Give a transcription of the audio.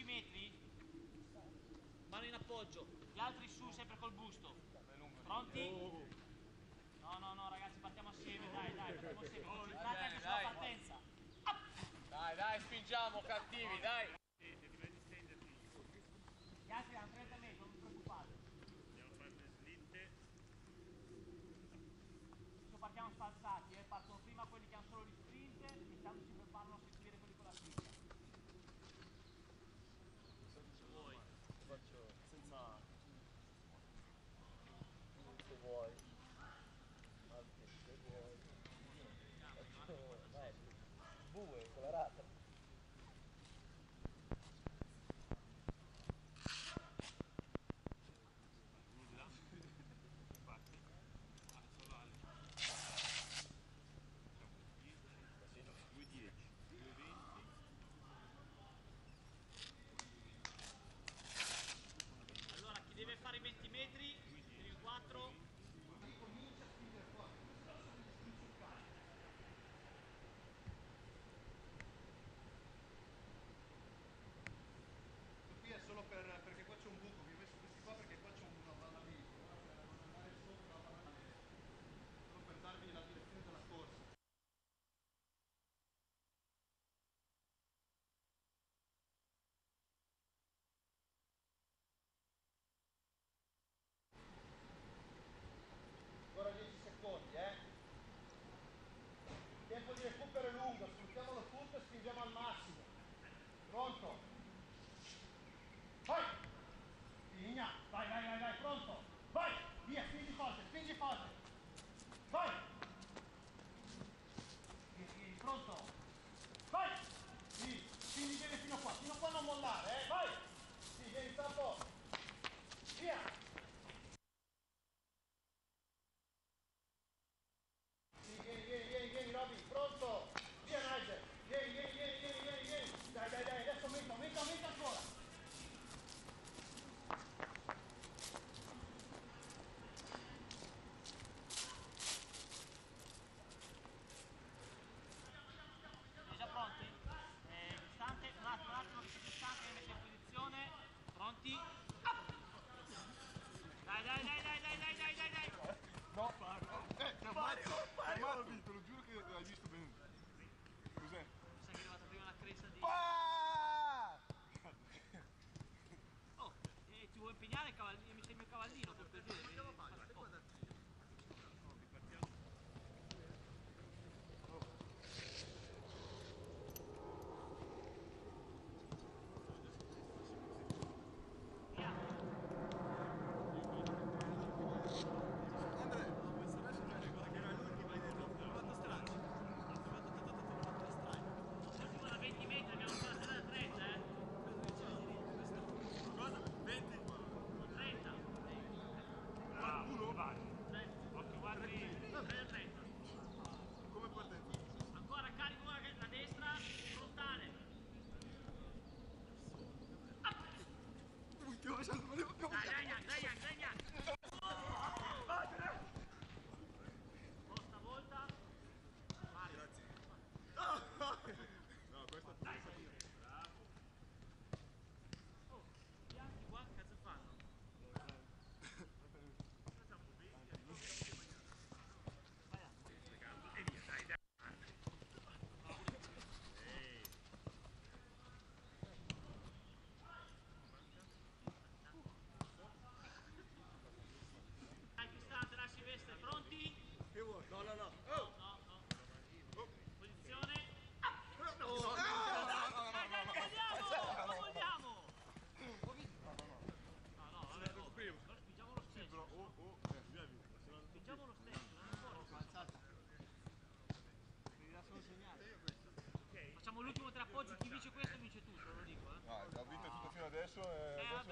10 metri? Vanno in appoggio. Gli altri su sempre col busto. Pronti? no no no ragazzi partiamo assieme dai dai partiamo assieme. Concentrate anche sulla partenza. Dai dai spingiamo cattivi dai. Gli altri hanno 30 metri non vi preoccupate. Andiamo a fare le slitte partiamo spazzati eh. partono prima quelli che hanno No, no, no. Oh. Oh. Posizione. Ah. No, no, no. no, no, no! Lo vogliamo! Lo spingiamo lo stesso. Oh. Spingiamo lo stesso, non ancora. Alzata. Devi Facciamo l'ultimo tre appoggi, chi vince questo vince tutto, lo dico. Eh. No, l'ha vinto tutto fino adesso. Eh, eh adesso